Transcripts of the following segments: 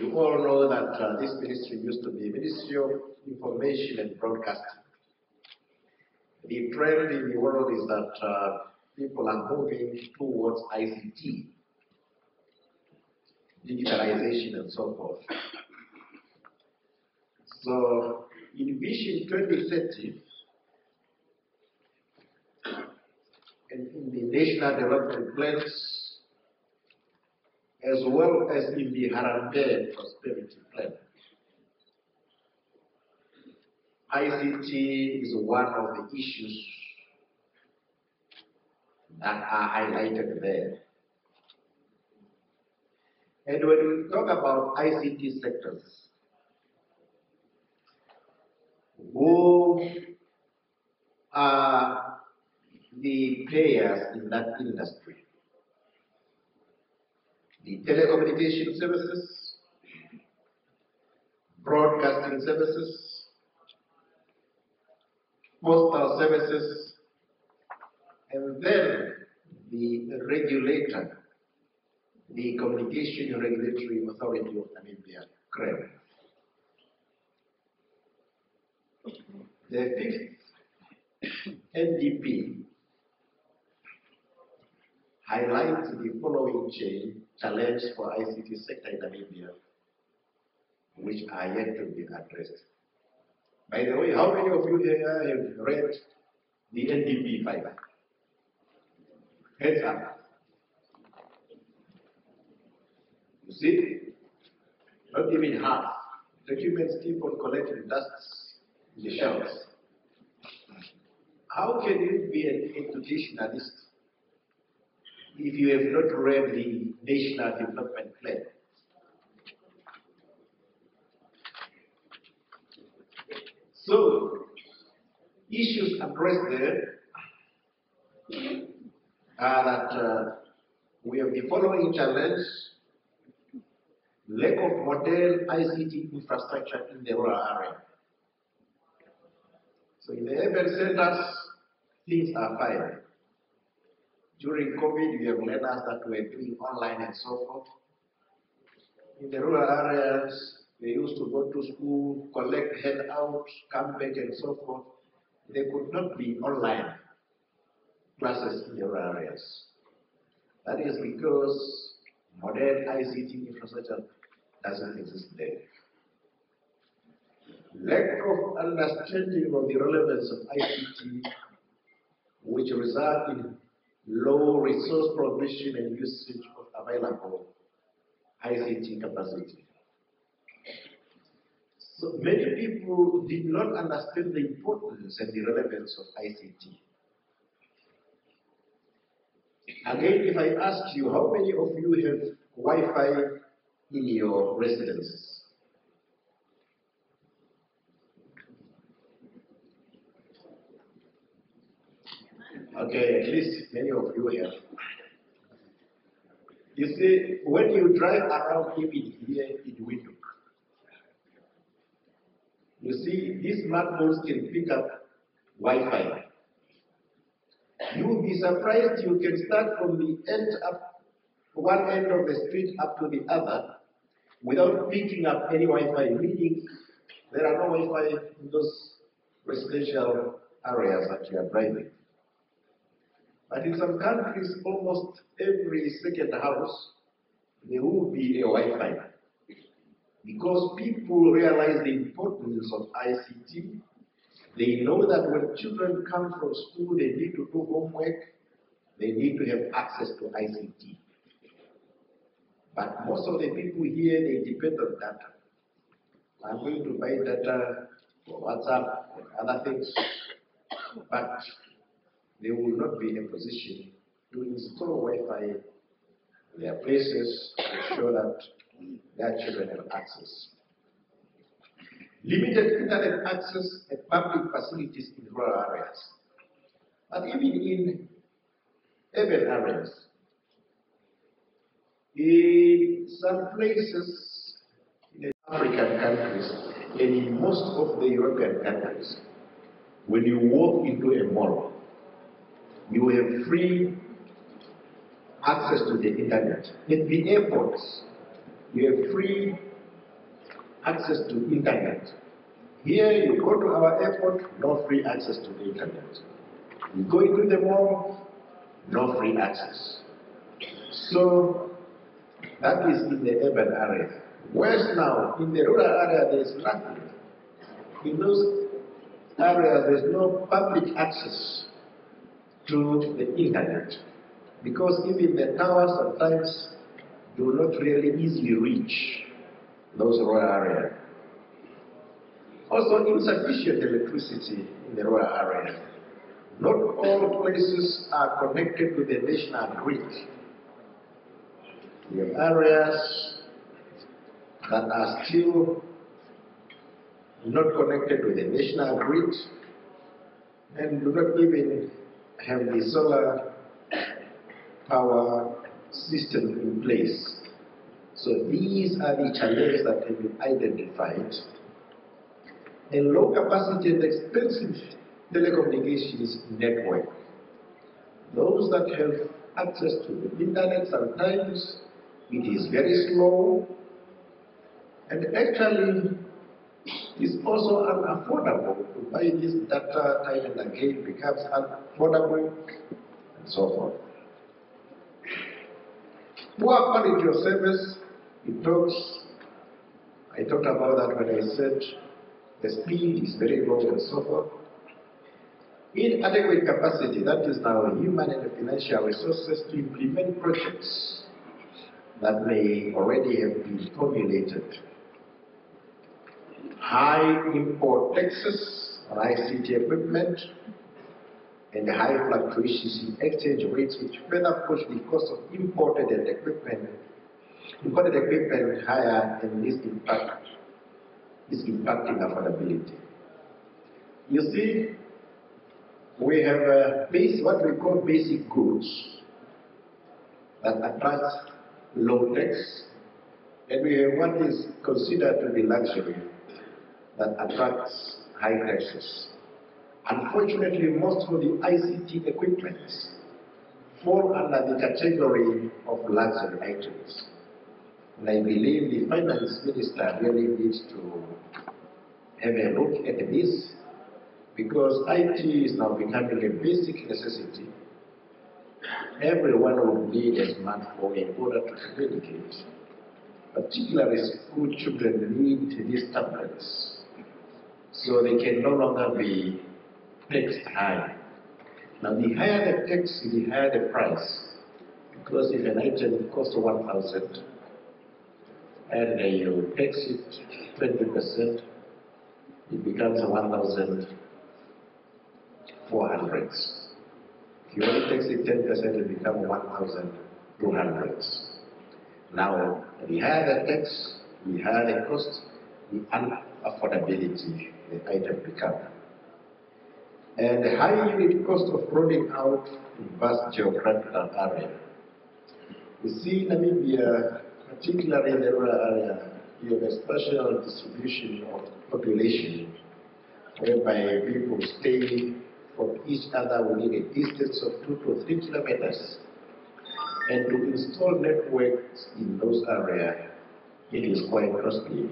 You all know that uh, this ministry used to be Ministry of Information and Broadcasting. The trend in the world is that uh, people are moving towards ICT, digitalization and so forth. So in Vision 2030, and in the National Development Plans, as well as in the Harambee Prosperity Plan. ICT is one of the issues that are highlighted there. And when we talk about ICT sectors, who are the players in that industry? The telecommunication services, broadcasting services, postal services, and then the regulator, the Communication Regulatory Authority of Namibia, CRAN. The fifth NDP highlights the following chain challenges for ICT sector in Namibia, which are yet to be addressed. By the way, how many of you here have read the NDP 5? Heads up. You see, not even half. Documents keep on collecting dust in the shelves. How can you be an educationalist if you have not read the National Development Plan. So, issues addressed there are that uh, we have the following challenge lack of modern ICT infrastructure in the rural area. So, in the urban centers, things are fine. During COVID, we have learned us that we are doing online and so forth. In the rural areas, they used to go to school, collect handouts, come back and so forth. They could not be online classes in the rural areas. That is because modern ICT infrastructure doesn't exist there. Lack of understanding of the relevance of ICT, which result in low resource provision and usage of available ICT capacity. So many people did not understand the importance and the relevance of ICT. Again, if I ask you, how many of you have Wi-Fi in your residences? Okay, at least many of you here. You see, when you drive around even here in Windhoek, you see, these smartphones can pick up Wi-Fi. You will be surprised you can start from the end up, one end of the street up to the other without picking up any Wi-Fi, meaning there are no Wi-Fi in those residential areas that you are driving. But in some countries, almost every second house, there will be a Wi-Fi. Because people realize the importance of ICT, they know that when children come from school, they need to do homework, they need to have access to ICT. But most of the people here, they depend on data. I'm going to buy data for WhatsApp and other things, but they will not be in a position to install Wi-Fi in their places to ensure that their children have access. Limited internet access at public facilities in rural areas. But even in urban areas, in some places in African countries and in most of the European countries, when you walk into a mall, you have free access to the internet. In the airports, you have free access to internet. Here you go to our airport, no free access to the internet. You go into the mall, no free access. So that is in the urban area. Whereas now, in the rural area, there is nothing. In those areas, there is no public access to the internet. Because even the towers sometimes do not really easily reach those rural areas. Also, insufficient electricity in the rural area. Not all places are connected to the national grid. Have areas that are still not connected to the national grid and do not even have the solar power system in place. So these are the challenges that have been identified. A low capacity and expensive telecommunications network. Those that have access to the internet sometimes it is very slow and actually is also unaffordable to buy this data time and again becomes unaffordable and so forth. Poor quality of service, it talks, I talked about that when I said the speed is very low and so forth. Inadequate capacity, that is now human and financial resources to implement projects that may already have been formulated high import taxes on ICT equipment, and high fluctuations in exchange rates which further push the cost of imported and equipment, imported equipment higher and this impact is impacting affordability. You see, we have a base, what we call basic goods that attract low tax, and we have what is considered to be luxury that attracts high prices. Unfortunately, most of the ICT equipment fall under the category of luxury items. And I believe the finance minister really needs to have a look at this because IT is now becoming a basic necessity. Everyone would need a smartphone in order to communicate. Particularly school children need these tablets so they can no longer be taxed high. Now, the higher the tax, the higher the price. Because if an item costs 1,000 and you tax it 20%, it becomes 1,400. If you only tax it 10%, it becomes 1,200. Now, the higher the tax, the higher the cost, the unaffordability the item become. And the high unit cost of rolling out in vast geographical area. You see, Namibia, particularly in the rural area, you have a special distribution of population whereby people stay from each other within a distance of two to three kilometers. And to install networks in those areas, it is quite costly.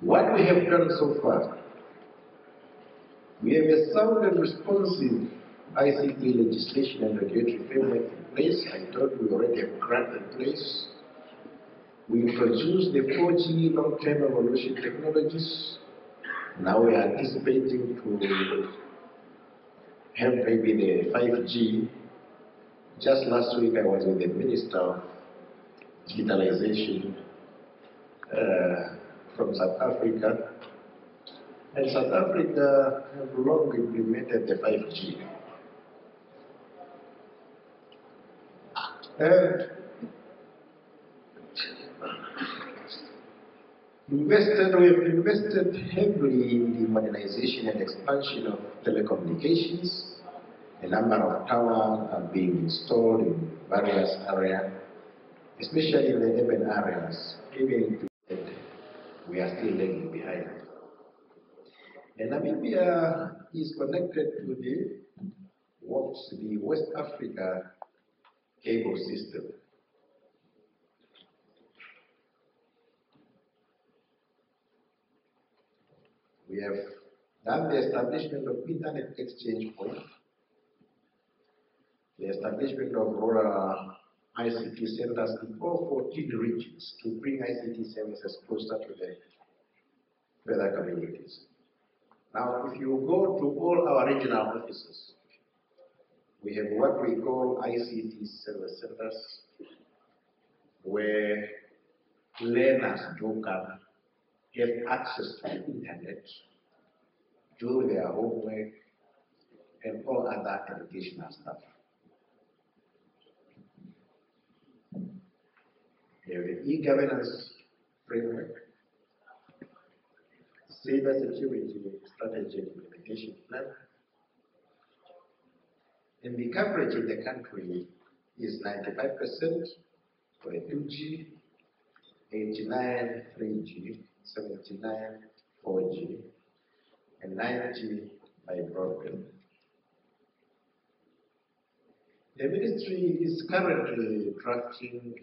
What we have done so far, we have a sound and responsive ICT legislation and regulatory framework in place. I thought we already have grant in place. We introduced the 4G long-term evolution technologies. Now we are anticipating to have maybe the 5G. Just last week I was with the Minister of Digitalization uh, from South Africa. And South Africa have long implemented the 5G. And invested, we have invested heavily in the modernization and expansion of telecommunications. A number of towers are being installed in various areas, especially in the urban areas, we are still lagging behind. And Namibia is connected to the what's the West Africa cable system. We have done the establishment of internet exchange point, the establishment of rural ICT centers in all 14 regions to bring ICT services closer to the further communities. Now, if you go to all our regional offices, we have what we call ICT service centers, where learners do come, have access to the internet, do their homework, and all other educational stuff. The e-governance framework, cyber security strategy implementation plan, and the coverage in the country is 95% for a 2G, 89 3G, 79 4G, and 90 by broadband. The ministry is currently drafting,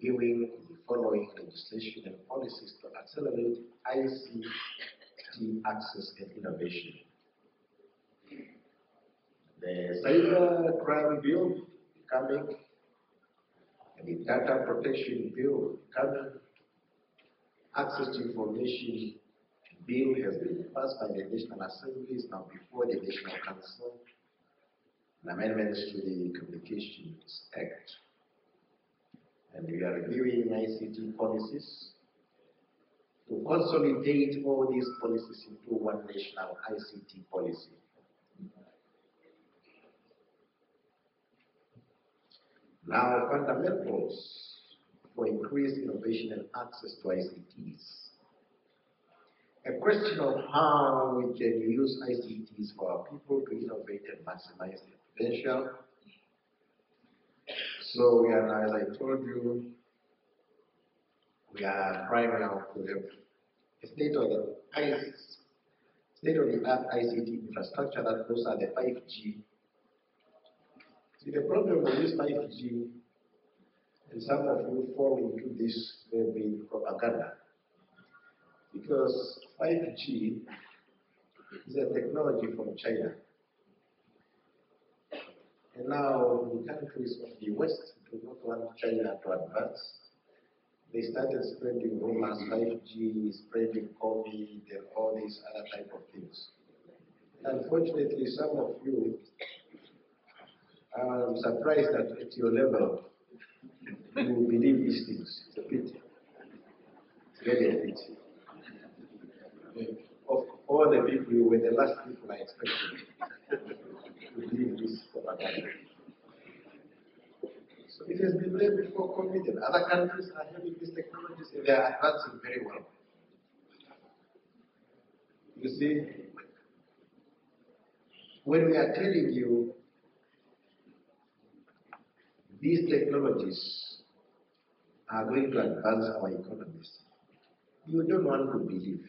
reviewing, the following legislation and policies to accelerate ICT access and innovation. The cyber crime bill coming, and the data protection bill coming, access to information bill has been passed by the National Assembly, is now before the National Council, and amendments to the Communications Act. And we are reviewing ICT policies to consolidate all these policies into one national ICT policy. Now, fundamentals for increased innovation and access to ICTs. A question of how we can use ICTs for our people to innovate and maximize their potential. So we are, as I told you, we are trying now to have state of the state of the art ICT infrastructure that those are the 5G See, the problem with this 5G, and some of you fall into this maybe propaganda, because 5G is a technology from China. And now the countries of the West do not want China to advance. They started spreading rumors, 5G, spreading COVID, and all these other type of things. Unfortunately, some of you I'm surprised that at your level you believe these things. It's a pity. It's really a pity. Of all the people, you were the last people I expected believe this propaganda. So it has been there before COVID, and other countries are having these technologies and they are advancing very well. You see, when we are telling you these technologies are going to advance our economies. You don't want to believe.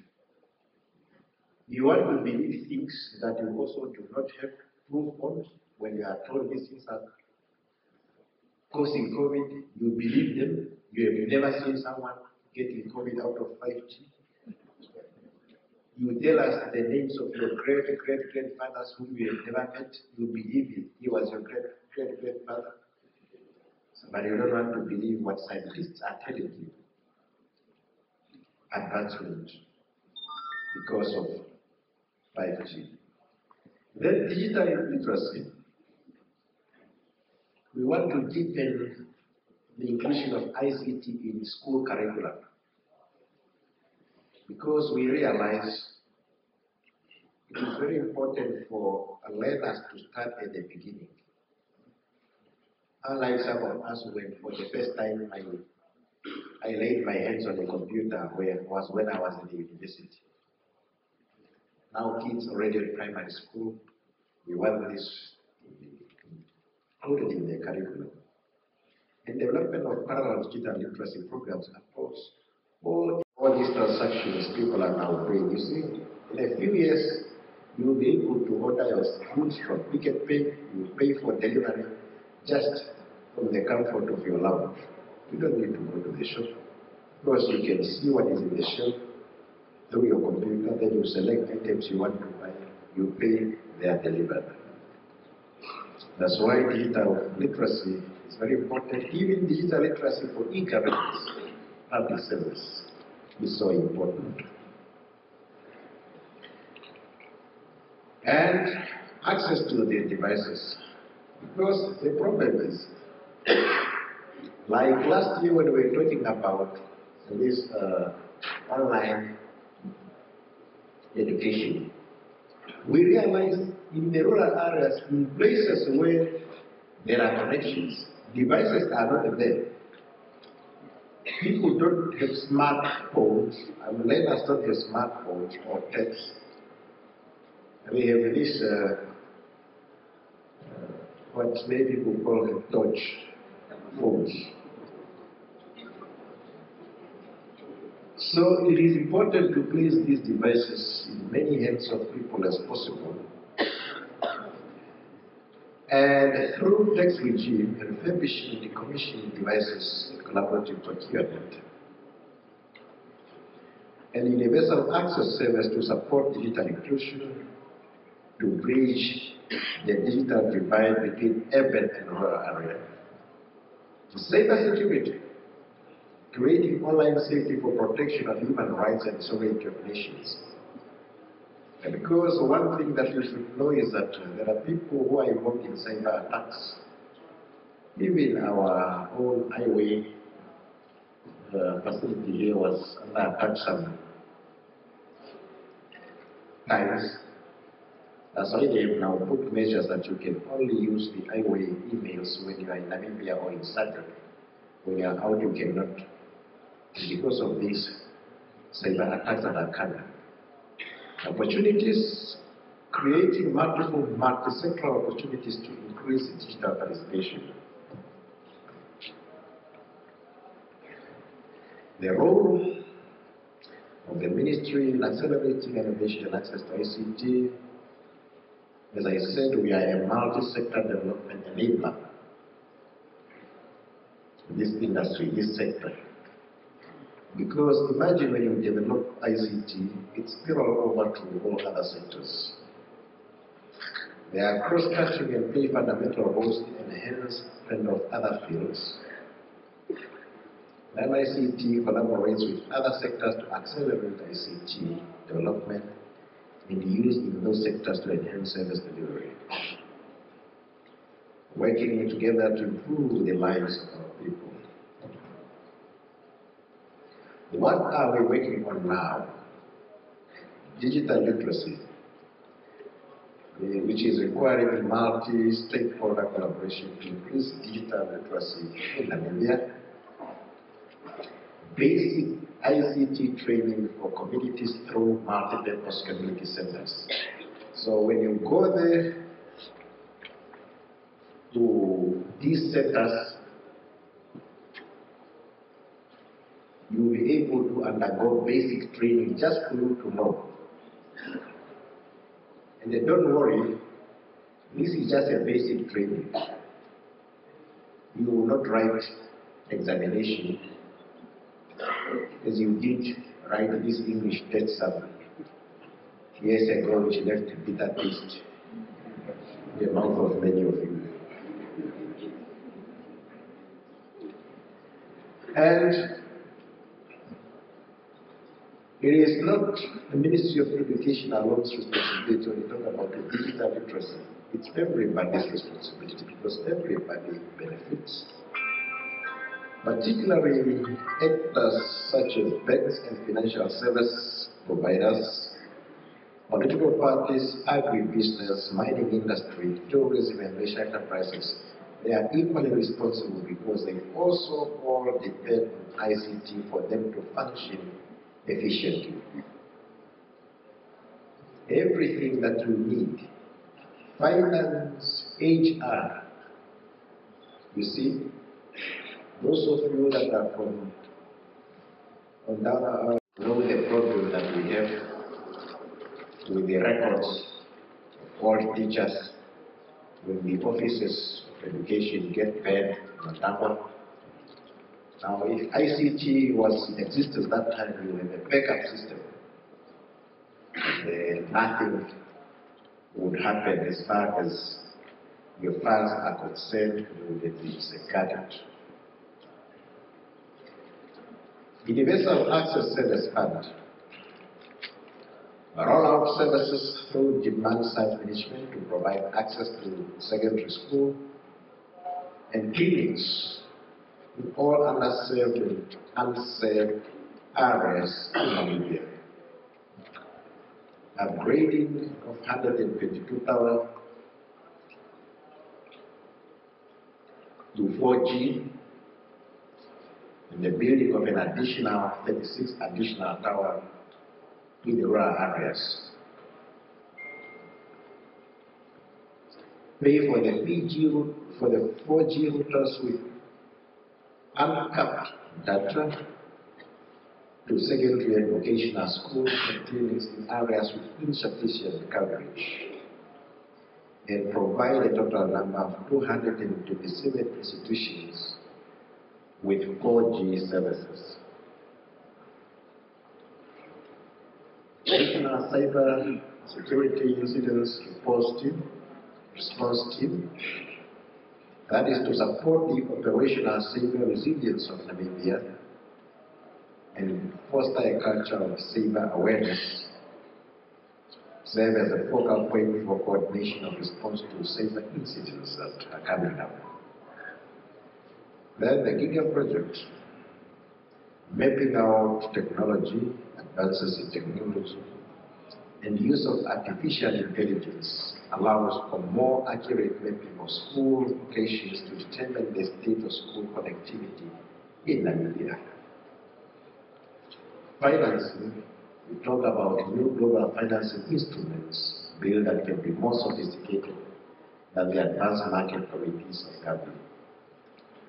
You want to believe things that you also do not have proof when you are told these things are causing COVID. You believe them. You have never seen someone getting COVID out of 5G. You tell us the names of your great great grandfathers whom you have never met. You believe it. He was your great great grandfather. But you don't want to believe what scientists are telling you. Advancement because of 5G. Then digital literacy. We want to deepen the inclusion of ICT in school curriculum because we realize it is very important for learners to start at the beginning. Unlike some of us, when for the first time I, I laid my hands on a computer where was when I was in the university. Now kids already in primary school, we want this included in the curriculum. And development of parallel digital literacy programs across all, all these transactions people are now doing. You see, in a few years, you will be able to order your goods from Pick n Pay, you pay for delivery just from the comfort of your lounge. You don't need to go to the shop because you can see what is in the shop through your computer, then you select items you want to buy, you pay, they are delivered. That's why digital literacy is very important. Even digital literacy for e-governance, public service, is so important. And access to the devices. Because the problem is, like last year when we were talking about this uh, online education, we realize in the rural areas, in places where there are connections, devices are not there. People don't have smartphones, and learners don't have smartphones or tablets. We have this, uh, uh, what many people call touch phones. So it is important to place these devices in many hands of people as possible. And through tax regime, refurbishing and decommissioning devices collaborative procurement. And universal access service to support digital inclusion, to bridge the digital divide between urban and rural areas. Cyber security, creating online safety for protection of human rights and sovereignty of nations. And because one thing that you should know is that uh, there are people who are involved in cyber attacks. Even our own highway uh, facility here was under attack some times. That's why they have now put measures that you can only use the highway emails when you are in Namibia or in SADC. When you are out, you cannot. Because of these cyber attacks that are coming. Opportunities, creating multiple, multi-sectoral opportunities to increase digital participation. The role of the ministry in accelerating innovation and access to ICT. As I said, we are a multi-sector development enabler this industry, this sector. Because imagine when you develop ICT, it spills over to all other sectors. They are cross-cutting and play fundamental roles to enhance and of other fields. MICT collaborates with other sectors to accelerate ICT development and use in those sectors to enhance service delivery. Working together to improve the lives of our people. What are we working on now? Digital literacy, which is requiring multi-stakeholder collaboration to increase digital literacy in Namibia. Basic ICT training for communities through multi-purpose community centers. So when you go there to these centers, you'll to undergo basic training just for you to know. And then don't worry, this is just a basic training. You will not write examination as you did write this English test some years ago, which left a bitter taste in the mouth of many of you. And it is not the Ministry of Education alone's responsibility when you talk about the digital literacy. It's everybody's responsibility because everybody benefits. Particularly actors such as banks and financial service providers, political parties, agribusiness, mining industry, tourism and leisure enterprises. They are equally responsible because they also all depend on ICT for them to function efficiently. Everything that you need, finance, HR, you see, those of you that are from Ondara know the problem that we have with the records of all teachers when the offices of education get bad Matangwa. Now, if ICT was in existence that time, we have a backup system nothing would happen as far as your funds are concerned with the safeguarded. Universal Access Service Fund roll out services through demand side management to provide access to secondary school and clinics in all underserved and unserved areas in Namibia. Upgrading of 122,000 to 4G and the building of an additional 36 additional towers in the rural areas. Pay for the 3G for the 4G routers with uncapped data to secondary and vocational schools and clinics in areas with insufficient coverage and provide a total number of 227 institutions with 4G services. National Cyber Security Incidents response team that is to support the operational cyber resilience of Namibia and foster a culture of cyber awareness, serve as a focal point for coordination of response to cyber incidents that are coming up. Then the GIGA project, mapping out technology, advances in technology, and the use of artificial intelligence allows for more accurate mapping of school locations to determine the state of school connectivity in Namibia. Financing, we talk about new global financing instruments built that can be more sophisticated than the advanced market commitments of government.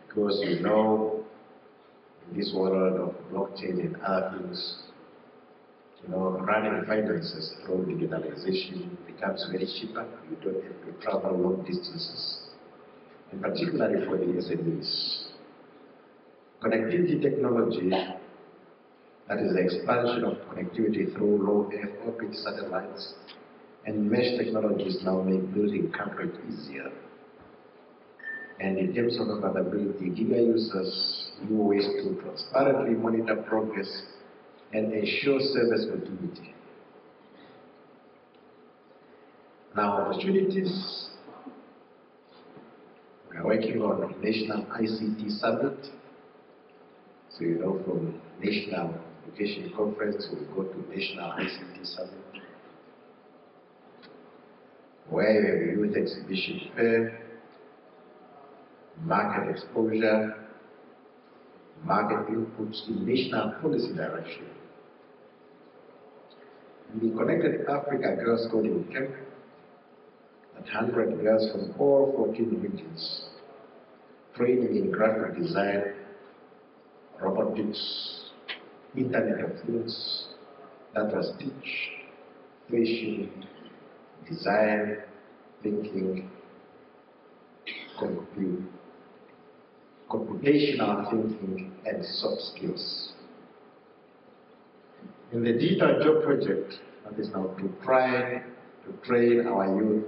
Because you know, in this world of blockchain and other things, you know, running finances through digitalization becomes very cheaper. You don't have to travel long distances, and particularly for the SMEs. Connectivity technology, that is the expansion of connectivity through low Earth orbit satellites and mesh technologies now make building coverage easier. And in terms of availability, GIGA users new ways to transparently monitor progress and ensure service continuity. Now, opportunities. We are working on a National ICT Summit. So, you know, from National Education Conference, we go to National ICT Summit, where you have youth exhibition fair, market exposure, market inputs in national policy direction. The Connected Africa Girls Coding Camp, at 100 girls from all 14 regions, training in graphic design, robotics, Internet of Things, data stitch, fashion, design, thinking, compute, computational thinking, and soft skills. In the digital job project, that is now to try to train our youth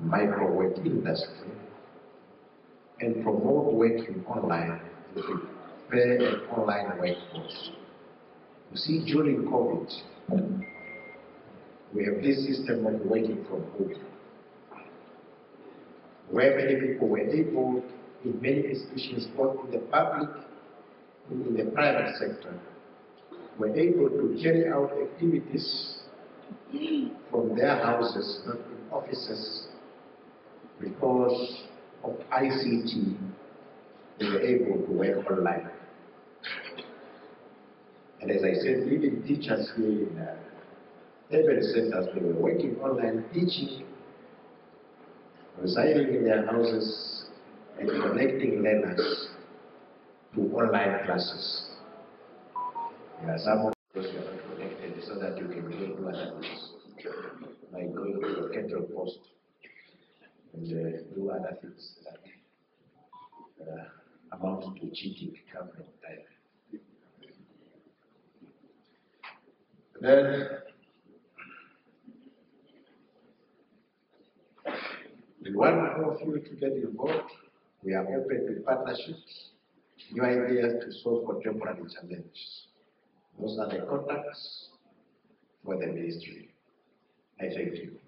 micro work industry and promote working online to prepare an online workforce. You see, during COVID, we have this system of working from home, where many people were able, in many institutions, both in the public and in the private sector, were able to carry out activities from their houses, not in offices, because of ICT, they were able to work online. And as I said, even teachers here in uh, urban centers, they were working online, teaching, residing in their houses, and connecting learners to online classes. Yeah, some of those you are not connected so that you can get one like going to the kettle post and uh, do other things that uh, amount to cheating come from time. Then we want all of you to get involved. We are open to partnerships, new ideas to solve contemporary challenges. Those are the contacts for the ministry. I thank you.